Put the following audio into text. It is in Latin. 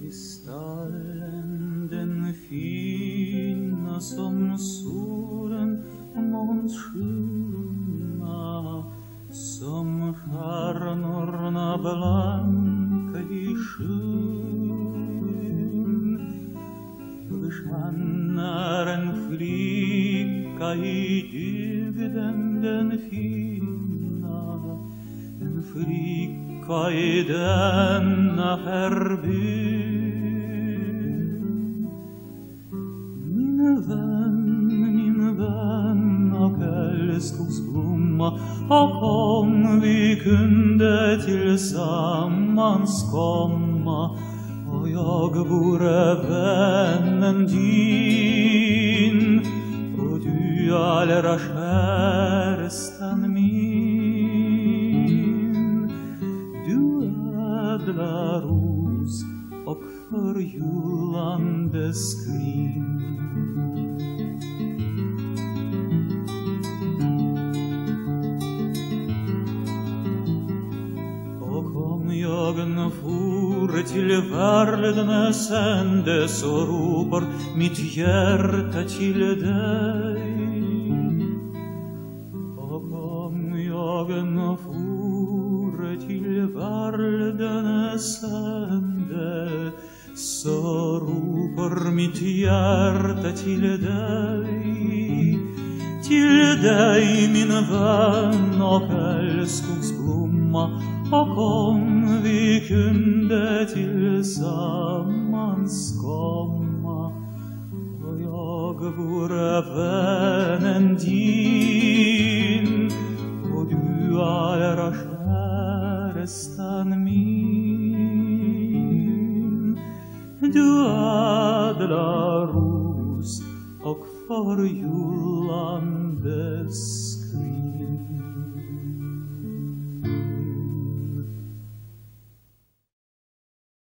Gestallen den fina som solen och måns skymma som stjärnorna blanka Scannaren flicka i dygden den fina, en flicka i denna herby Min vän, min vän, och älskogsblomma, och om vi kunde tillsammans komma, Voyag bure vemmen din O du allra kärestan min. Du ädla ros och för jullandes kvinn Mjögën furë qile varlë dhe në sende Sorupër mi të gjerë të qile dej O kom mjögën furë qile varlë dhe sende Sorupër mi të gjerë të qile dej Qile dej minë vën o Acum vicunde til sammans komma Och jag vore vännen din Och du är kärestan min. Du ädla ros och för jullandes skrin